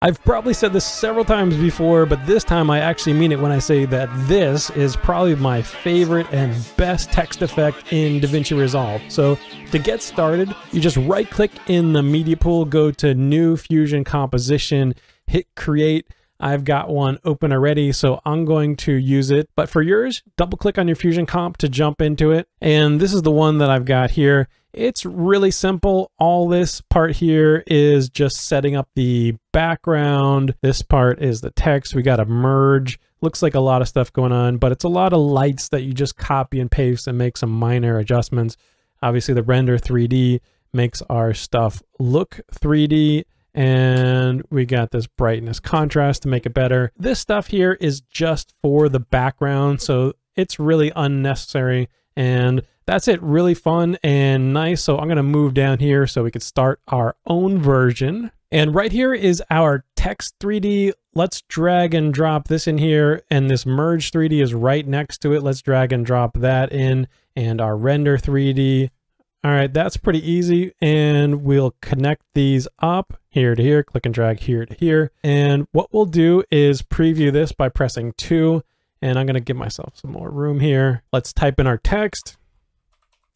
I've probably said this several times before, but this time I actually mean it when I say that this is probably my favorite and best text effect in DaVinci Resolve. So to get started, you just right click in the media pool, go to new fusion composition, hit create. I've got one open already, so I'm going to use it. But for yours, double click on your Fusion comp to jump into it. And this is the one that I've got here. It's really simple. All this part here is just setting up the background. This part is the text. We got a merge. Looks like a lot of stuff going on, but it's a lot of lights that you just copy and paste and make some minor adjustments. Obviously the render 3D makes our stuff look 3D and we got this brightness contrast to make it better. This stuff here is just for the background, so it's really unnecessary and that's it, really fun and nice. So I'm gonna move down here so we can start our own version. And right here is our text 3D. Let's drag and drop this in here and this merge 3D is right next to it. Let's drag and drop that in and our render 3D. All right, that's pretty easy. And we'll connect these up here to here, click and drag here to here. And what we'll do is preview this by pressing two. And I'm gonna give myself some more room here. Let's type in our text.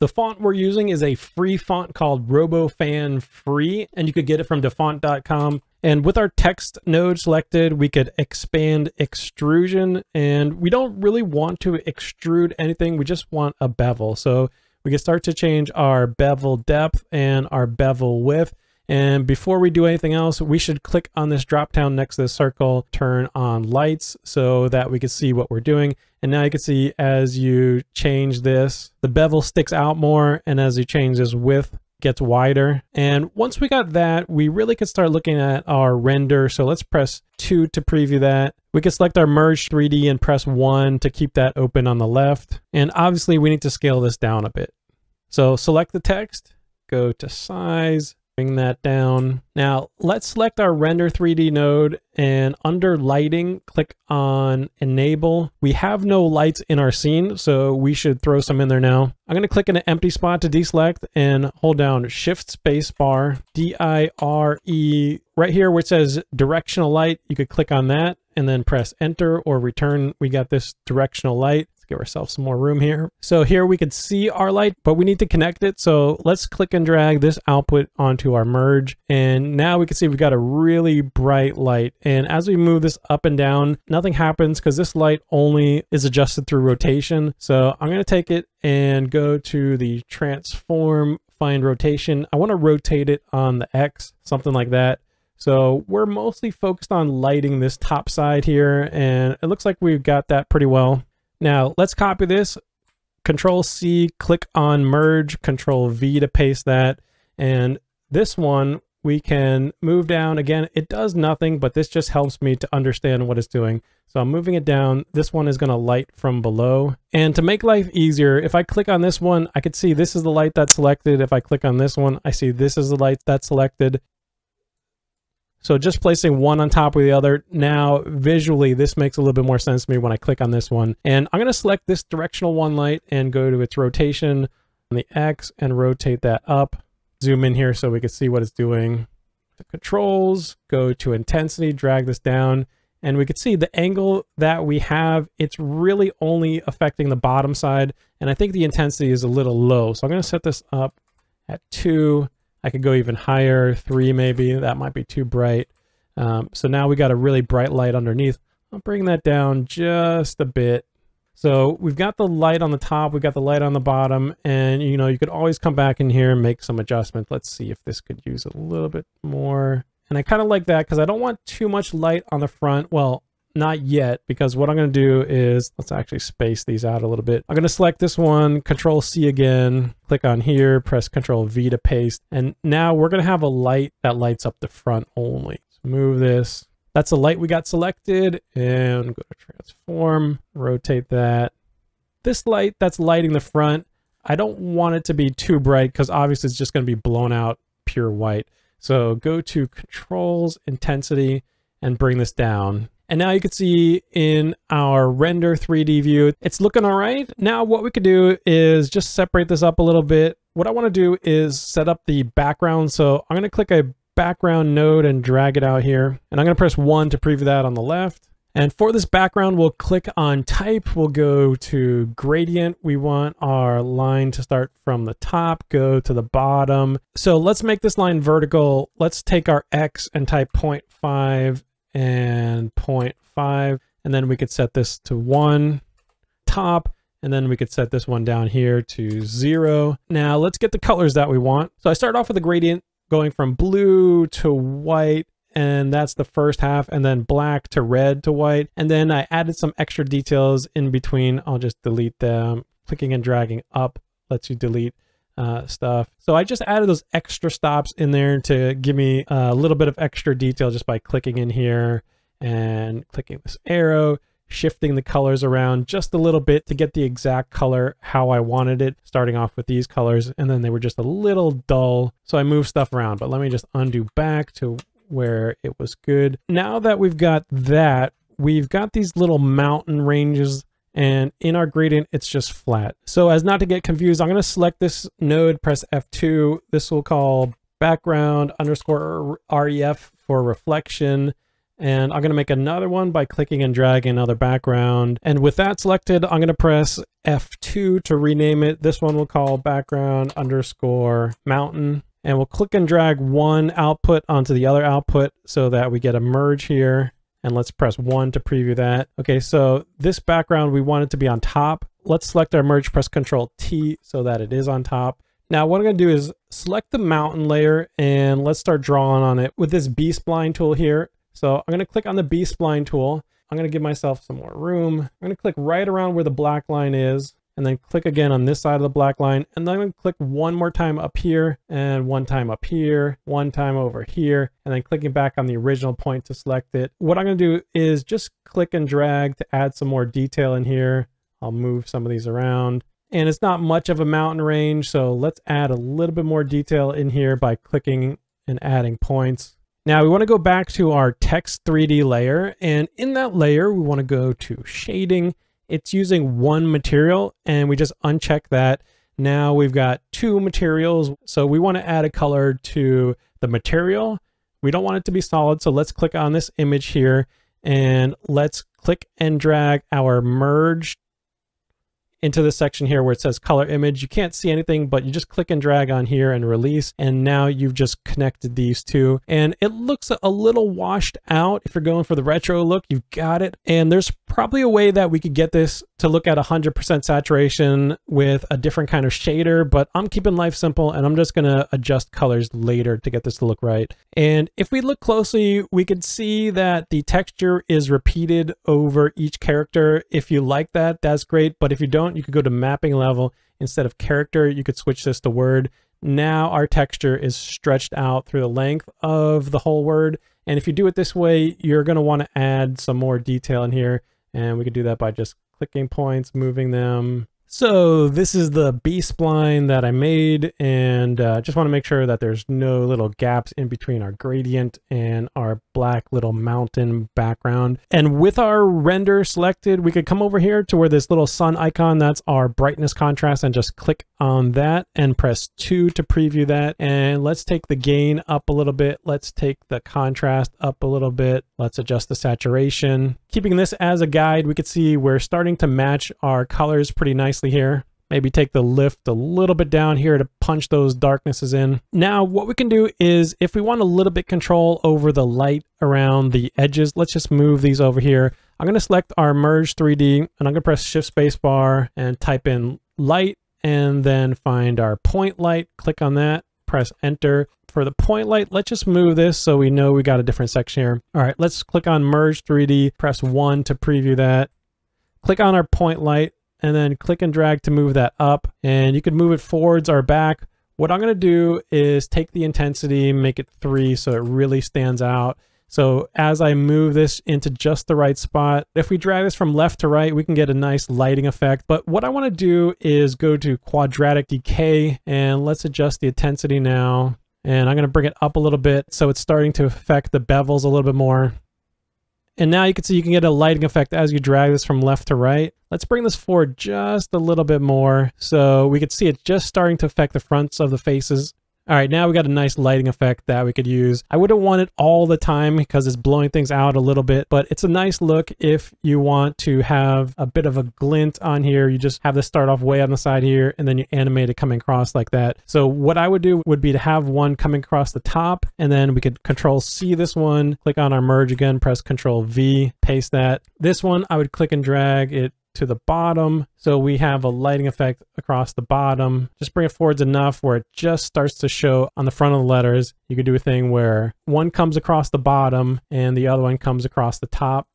The font we're using is a free font called RoboFan Free, and you could get it from dafont.com. And with our text node selected, we could expand extrusion, and we don't really want to extrude anything. We just want a bevel. So we can start to change our bevel depth and our bevel width. And before we do anything else, we should click on this drop down next to the circle, turn on lights so that we can see what we're doing. And now you can see as you change this, the bevel sticks out more. And as you change this width, gets wider. And once we got that, we really could start looking at our render. So let's press 2 to preview that. We can select our merge 3D and press 1 to keep that open on the left. And obviously we need to scale this down a bit. So select the text, go to size, Bring that down. Now let's select our render 3D node and under lighting, click on enable. We have no lights in our scene, so we should throw some in there now. I'm gonna click in an empty spot to deselect and hold down shift space bar, D-I-R-E, right here where it says directional light, you could click on that and then press enter or return. We got this directional light give ourselves some more room here. So here we could see our light, but we need to connect it. So let's click and drag this output onto our merge. And now we can see we've got a really bright light. And as we move this up and down, nothing happens because this light only is adjusted through rotation. So I'm going to take it and go to the transform, find rotation. I want to rotate it on the X, something like that. So we're mostly focused on lighting this top side here, and it looks like we've got that pretty well. Now let's copy this, control C, click on merge, control V to paste that. And this one we can move down again. It does nothing, but this just helps me to understand what it's doing. So I'm moving it down. This one is going to light from below. And to make life easier, if I click on this one, I could see this is the light that's selected. If I click on this one, I see this is the light that's selected. So just placing one on top of the other. Now, visually, this makes a little bit more sense to me when I click on this one. And I'm going to select this directional one light and go to its rotation on the X and rotate that up. Zoom in here so we can see what it's doing. The controls, go to intensity, drag this down. And we can see the angle that we have, it's really only affecting the bottom side. And I think the intensity is a little low. So I'm going to set this up at two I could go even higher, three maybe. That might be too bright. Um, so now we got a really bright light underneath. I'll bring that down just a bit. So we've got the light on the top, we've got the light on the bottom, and you know, you could always come back in here and make some adjustments. Let's see if this could use a little bit more. And I kind of like that because I don't want too much light on the front. Well, not yet, because what I'm going to do is, let's actually space these out a little bit. I'm going to select this one, Control C again, click on here, press Control V to paste. And now we're going to have a light that lights up the front only. Move this. That's the light we got selected and go to transform, rotate that. This light that's lighting the front, I don't want it to be too bright because obviously it's just going to be blown out pure white. So go to controls, intensity, and bring this down. And now you can see in our render 3D view, it's looking all right. Now what we could do is just separate this up a little bit. What I want to do is set up the background. So I'm going to click a background node and drag it out here. And I'm going to press 1 to preview that on the left. And for this background, we'll click on type. We'll go to gradient. We want our line to start from the top, go to the bottom. So let's make this line vertical. Let's take our X and type 0.5 and 0.5. And then we could set this to one top. And then we could set this one down here to zero. Now let's get the colors that we want. So I start off with a gradient going from blue to white and that's the first half and then black to red to white and then I added some extra details in between I'll just delete them clicking and dragging up lets you delete uh, stuff so I just added those extra stops in there to give me a little bit of extra detail just by clicking in here and clicking this arrow shifting the colors around just a little bit to get the exact color how I wanted it, starting off with these colors, and then they were just a little dull, so I moved stuff around. But let me just undo back to where it was good. Now that we've got that, we've got these little mountain ranges and in our gradient, it's just flat. So as not to get confused, I'm gonna select this node, press F2. This will call background underscore ref for reflection. And I'm gonna make another one by clicking and dragging another background. And with that selected, I'm gonna press F2 to rename it. This one will call background underscore mountain and we'll click and drag one output onto the other output so that we get a merge here. And let's press one to preview that. Okay, so this background, we want it to be on top. Let's select our merge, press Control T so that it is on top. Now what I'm gonna do is select the mountain layer and let's start drawing on it with this B-spline tool here. So I'm gonna click on the B-spline tool. I'm gonna give myself some more room. I'm gonna click right around where the black line is and then click again on this side of the black line. And then click one more time up here and one time up here, one time over here, and then clicking back on the original point to select it. What I'm gonna do is just click and drag to add some more detail in here. I'll move some of these around. And it's not much of a mountain range, so let's add a little bit more detail in here by clicking and adding points. Now we want to go back to our text 3D layer, and in that layer, we want to go to shading it's using one material and we just uncheck that. Now we've got two materials. So we want to add a color to the material. We don't want it to be solid. So let's click on this image here and let's click and drag our merge into this section here where it says color image. You can't see anything, but you just click and drag on here and release. And now you've just connected these two. And it looks a little washed out. If you're going for the retro look, you've got it. And there's probably a way that we could get this to look at 100% saturation with a different kind of shader, but I'm keeping life simple and I'm just gonna adjust colors later to get this to look right. And if we look closely, we can see that the texture is repeated over each character. If you like that, that's great. But if you don't, you could go to mapping level. Instead of character, you could switch this to word. Now our texture is stretched out through the length of the whole word. And if you do it this way, you're gonna wanna add some more detail in here. And we could do that by just clicking points, moving them. So this is the B-spline that I made and uh, just want to make sure that there's no little gaps in between our gradient and our black little mountain background. And with our render selected, we could come over here to where this little sun icon, that's our brightness contrast and just click on that and press two to preview that. And let's take the gain up a little bit. Let's take the contrast up a little bit. Let's adjust the saturation. Keeping this as a guide, we could see we're starting to match our colors pretty nicely here. Maybe take the lift a little bit down here to punch those darknesses in. Now, what we can do is if we want a little bit control over the light around the edges, let's just move these over here. I'm going to select our merge 3D and I'm going to press shift space bar and type in light and then find our point light. Click on that, press enter. For the point light, let's just move this so we know we got a different section here. All right, let's click on merge 3D, press one to preview that. Click on our point light and then click and drag to move that up. And you can move it forwards or back. What I'm gonna do is take the intensity, make it three so it really stands out. So as I move this into just the right spot, if we drag this from left to right, we can get a nice lighting effect. But what I wanna do is go to quadratic decay and let's adjust the intensity now. And I'm gonna bring it up a little bit so it's starting to affect the bevels a little bit more. And now you can see you can get a lighting effect as you drag this from left to right. Let's bring this forward just a little bit more so we can see it just starting to affect the fronts of the faces. All right, now we got a nice lighting effect that we could use. I wouldn't want it all the time because it's blowing things out a little bit, but it's a nice look if you want to have a bit of a glint on here. You just have this start off way on the side here and then you animate it coming across like that. So what I would do would be to have one coming across the top and then we could control C this one, click on our merge again, press control V, paste that. This one I would click and drag it to the bottom. So we have a lighting effect across the bottom. Just bring it forwards enough where it just starts to show on the front of the letters. You could do a thing where one comes across the bottom and the other one comes across the top.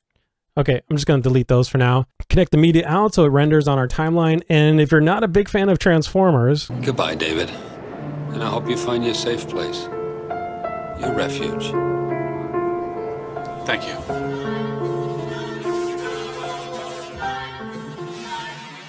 Okay, I'm just going to delete those for now. Connect the media out so it renders on our timeline. And if you're not a big fan of Transformers... Goodbye, David. And I hope you find your safe place. Your refuge. Thank you.